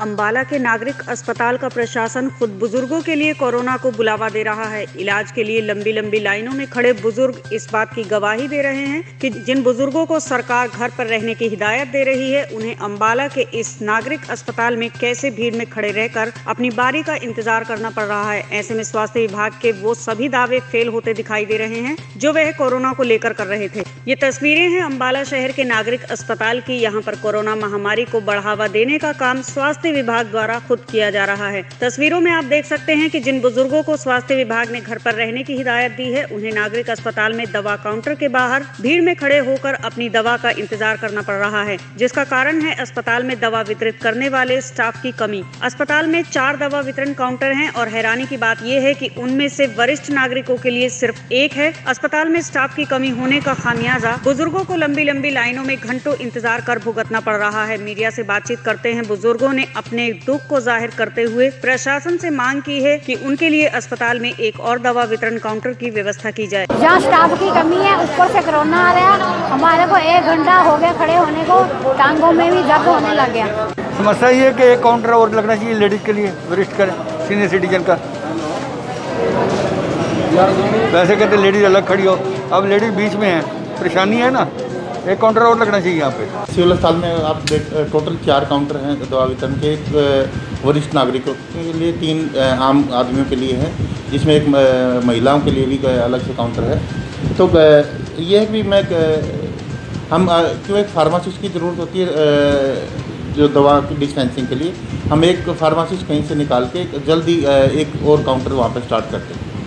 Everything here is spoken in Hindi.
अंबाला के नागरिक अस्पताल का प्रशासन खुद बुज़ुर्गों के लिए कोरोना को बुलावा दे रहा है। इलाज के लिए लंबी लंबी लाइनों में खड़े बुज़ुर्ग इस बात की गवाही दे रहे हैं कि जिन बुज़ुर्गों को सरकार घर पर रहने की हिदायत दे रही है, उन्हें अंबाला के इस नागरिक अस्पताल में कैसे भीड़ में खड़े रहकर अपनी बारी का इंतज़ार करना पड़ रहा है? ऐसे में स्वास्थ्य विभाग के वो सभी दावे फेल होते दिखाई दे रहे हैं, जो वह कोरोना को लेकर कर रहे थे। ये तस्वीरें हैं अम्बाला शहर के नागरिक अस्पताल की। यहाँ पर कोरोना महामारी को बढ़ावा देने का काम स्वास्थ्य विभाग द्वारा खुद किया जा रहा है। तस्वीरों में आप देख सकते हैं कि जिन बुज़ुर्गों को स्वास्थ्य विभाग ने घर पर रहने की हिदायत दी है, उन्हें नागरिक अस्पताल में दवा काउंटर के बाहर भीड़ में खड़े होकर अपनी दवा का इंतज़ार करना पड़ रहा है, जिसका कारण है अस्पताल में दवा वितरित करने वाले स्टाफ की कमी। अस्पताल में चार दवा वितरण काउंटर है और हैरानी की बात यह है की उनमें से वरिष्ठ नागरिकों के लिए सिर्फ़ एक है। अस्पताल में स्टाफ की कमी होने का खामियाजा बुज़ुर्गों को लंबी लंबी लाइनों में घंटों इंतज़ार कर भुगतना पड़ रहा है। मीडिया से बातचीत करते हैं बुज़ुर्गों ने अपने दुख को ज़ाहिर करते हुए प्रशासन से मांग की है कि उनके लिए अस्पताल में एक और दवा वितरण काउंटर की व्यवस्था की जाए। जहाँ स्टाफ की कमी है ऊपर से कोरोना आ रहा है। हमारे को एक घंटा हो गया खड़े होने को टांगों में भी दर्द होने लग गया। समस्या ये है कि एक काउंटर और लगना चाहिए लेडीज़ के लिए वरिष्ठ कर सीनियर सिटीजन का। वैसे कहते लेडीज़ अलग खड़ी हो। अब लेडीज़ बीच में है परेशानी है ना? एक काउंटर और लगना चाहिए यहाँ पे। सिविल अस्पताल में आप देख टोटल चार काउंटर हैं दवा वितरण के एक वरिष्ठ नागरिकों के लिए तीन आम आदमियों के लिए है जिसमें एक महिलाओं के लिए भी अलग से काउंटर है। तो अ, ये है कि मैं हम क्यों एक फार्मासिस्ट की ज़रूरत होती है जो दवा की डिस्पेंसिंग के लिए हम एक फार्मासिस्ट कहीं से निकाल के जल्दी एक और काउंटर वहाँ पर स्टार्ट करते हैं।